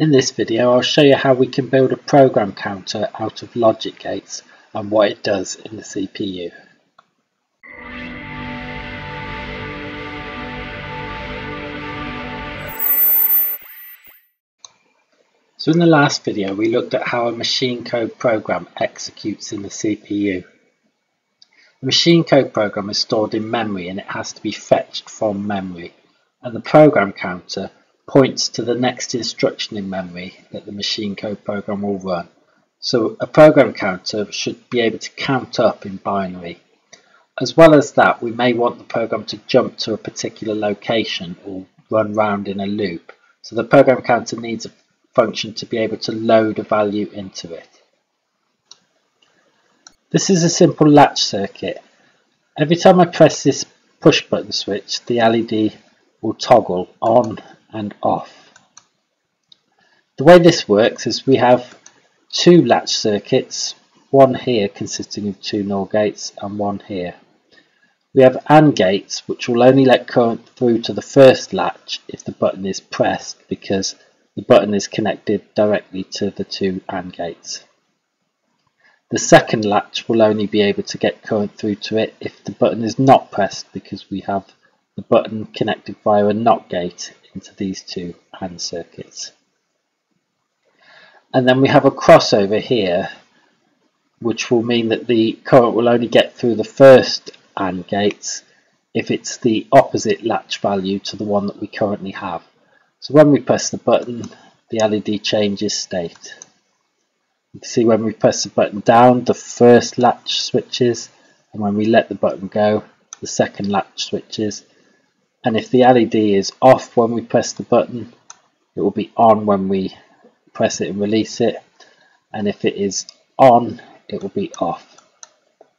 In this video I'll show you how we can build a program counter out of logic gates and what it does in the CPU. So in the last video we looked at how a machine code program executes in the CPU. The machine code program is stored in memory and it has to be fetched from memory and the program counter points to the next instruction in memory that the machine code program will run. So a program counter should be able to count up in binary. As well as that, we may want the program to jump to a particular location or run round in a loop. So the program counter needs a function to be able to load a value into it. This is a simple latch circuit. Every time I press this push button switch, the LED will toggle on and off. The way this works is we have two latch circuits, one here consisting of two NOR gates and one here. We have AND gates which will only let current through to the first latch if the button is pressed because the button is connected directly to the two AND gates. The second latch will only be able to get current through to it if the button is not pressed because we have the button connected via a NOT gate into these two AND circuits. And then we have a crossover here, which will mean that the current will only get through the first AND gates if it's the opposite latch value to the one that we currently have. So when we press the button, the LED changes state. You can see when we press the button down, the first latch switches, and when we let the button go, the second latch switches, and if the LED is off when we press the button it will be on when we press it and release it. And if it is on it will be off.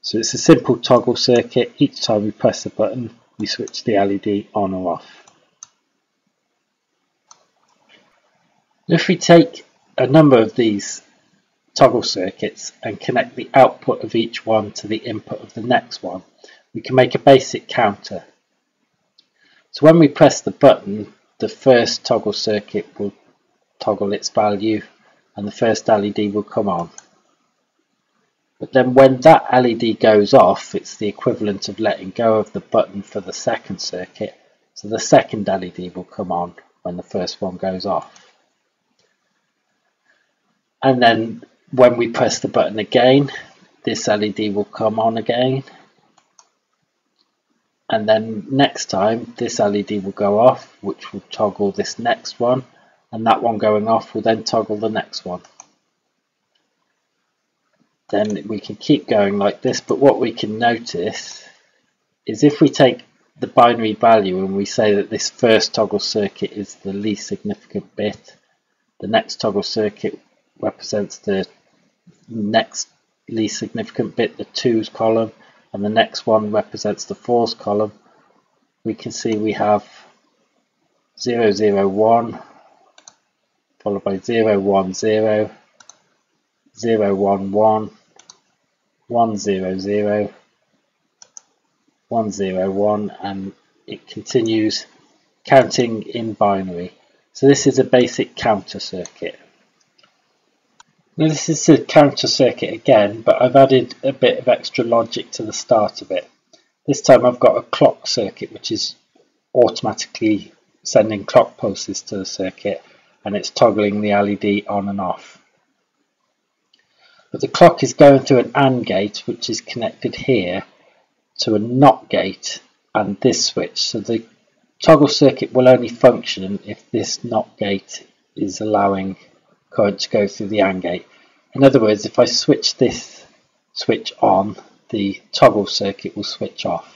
So it's a simple toggle circuit. Each time we press the button we switch the LED on or off. If we take a number of these toggle circuits and connect the output of each one to the input of the next one we can make a basic counter so when we press the button, the first toggle circuit will toggle its value and the first LED will come on. But then when that LED goes off, it's the equivalent of letting go of the button for the second circuit. So the second LED will come on when the first one goes off. And then when we press the button again, this LED will come on again and then next time this LED will go off which will toggle this next one. And that one going off will then toggle the next one. Then we can keep going like this but what we can notice is if we take the binary value and we say that this first toggle circuit is the least significant bit the next toggle circuit represents the next least significant bit the twos column and the next one represents the fours column. We can see we have 001 followed by 010 011 100 101 and it continues counting in binary. So this is a basic counter circuit now this is a counter circuit again, but I've added a bit of extra logic to the start of it. This time I've got a clock circuit which is automatically sending clock pulses to the circuit and it's toggling the LED on and off. But the clock is going through an AND gate which is connected here to a NOT gate and this switch. So the toggle circuit will only function if this NOT gate is allowing current to go through the AND gate. In other words, if I switch this switch on, the toggle circuit will switch off.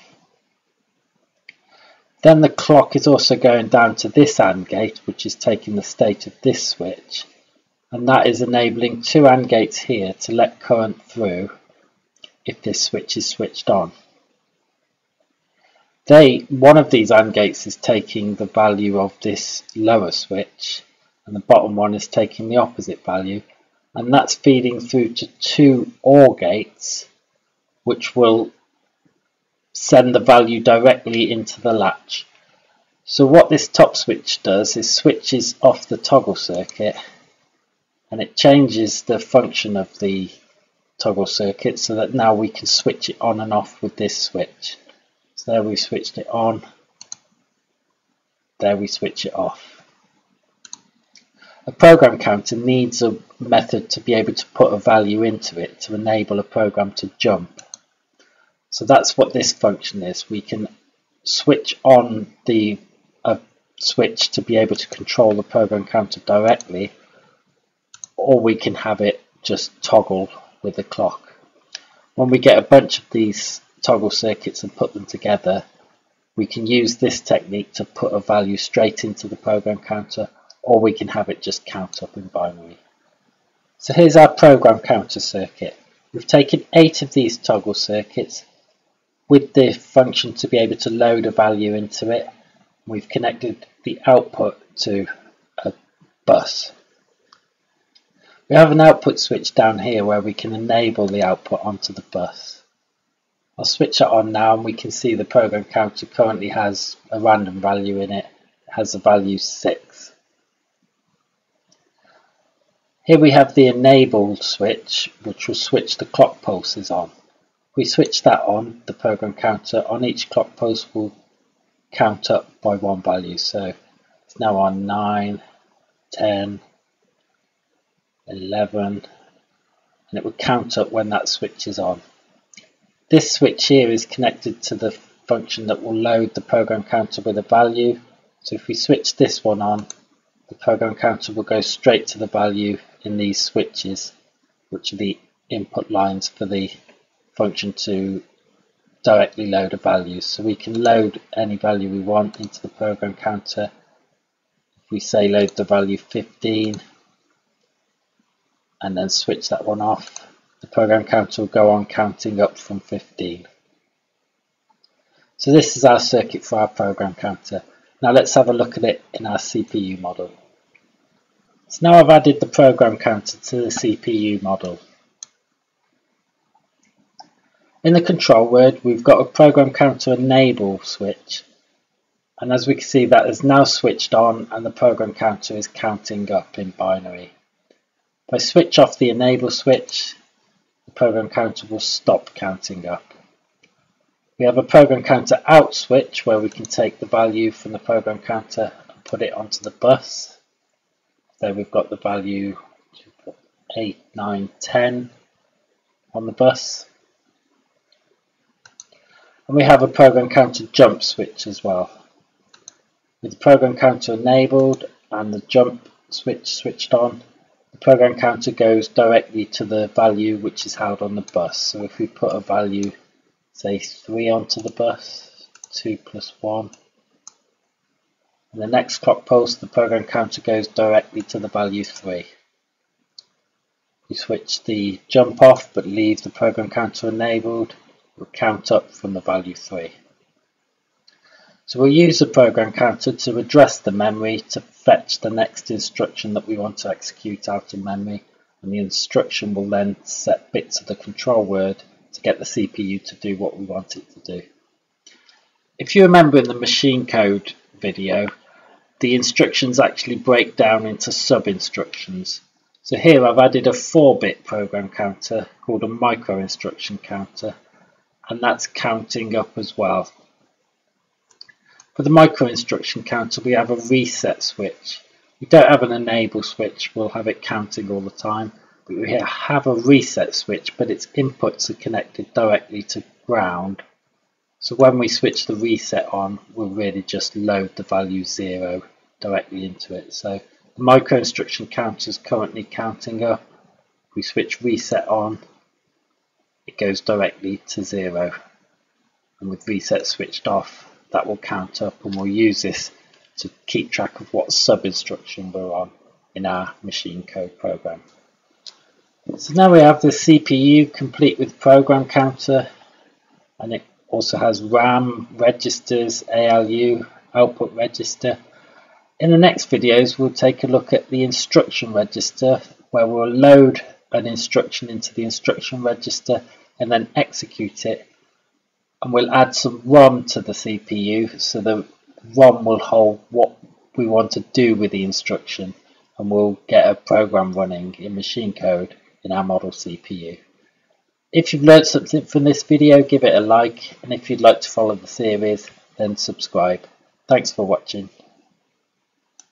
Then the clock is also going down to this AND gate, which is taking the state of this switch, and that is enabling two AND gates here to let current through if this switch is switched on. They, one of these AND gates is taking the value of this lower switch, and the bottom one is taking the opposite value and that's feeding through to two OR gates which will send the value directly into the latch. So what this top switch does is switches off the toggle circuit and it changes the function of the toggle circuit so that now we can switch it on and off with this switch. So there we switched it on, there we switch it off. A program counter needs a method to be able to put a value into it to enable a program to jump. So that's what this function is. We can switch on the switch to be able to control the program counter directly or we can have it just toggle with the clock. When we get a bunch of these toggle circuits and put them together, we can use this technique to put a value straight into the program counter or we can have it just count up in binary. So here's our program counter circuit. We've taken eight of these toggle circuits with the function to be able to load a value into it. We've connected the output to a bus. We have an output switch down here where we can enable the output onto the bus. I'll switch it on now and we can see the program counter currently has a random value in it. It has the value 6. Here we have the enable switch which will switch the clock pulses on. If we switch that on, the program counter on each clock pulse will count up by one value. So it's now on 9, 10, 11 and it will count up when that switch is on. This switch here is connected to the function that will load the program counter with a value. So if we switch this one on, the program counter will go straight to the value in these switches, which are the input lines for the function to directly load a value. So we can load any value we want into the program counter. If we say load the value 15, and then switch that one off, the program counter will go on counting up from 15. So this is our circuit for our program counter. Now let's have a look at it in our CPU model. So now I've added the program counter to the CPU model. In the control word we've got a program counter enable switch and as we can see that is now switched on and the program counter is counting up in binary. If I switch off the enable switch, the program counter will stop counting up. We have a program counter out switch where we can take the value from the program counter and put it onto the bus. There we've got the value 8, 9, 10 on the bus. And we have a program counter jump switch as well. With the program counter enabled and the jump switch switched on, the program counter goes directly to the value which is held on the bus. So if we put a value, say 3 onto the bus, 2 plus 1, and the next clock pulse, the program counter goes directly to the value 3. We switch the jump off but leave the program counter enabled, we'll count up from the value 3. So we'll use the program counter to address the memory to fetch the next instruction that we want to execute out of memory and the instruction will then set bits of the control word to get the CPU to do what we want it to do. If you remember in the machine code video, the instructions actually break down into sub-instructions. So here I've added a 4-bit program counter called a micro instruction counter and that's counting up as well. For the micro instruction counter, we have a reset switch. We don't have an enable switch, we'll have it counting all the time. But we have a reset switch, but its inputs are connected directly to ground. So when we switch the reset on, we'll really just load the value zero directly into it. So the micro instruction counter is currently counting up. If we switch reset on, it goes directly to zero. And with reset switched off, that will count up and we'll use this to keep track of what sub instruction we're on in our machine code program. So now we have the CPU complete with program counter and it also has RAM registers, ALU, output register. In the next videos we'll take a look at the instruction register where we'll load an instruction into the instruction register and then execute it and we'll add some ROM to the CPU so the ROM will hold what we want to do with the instruction and we'll get a program running in machine code in our model CPU. If you've learned something from this video, give it a like, and if you'd like to follow the series, then subscribe. Thanks for watching.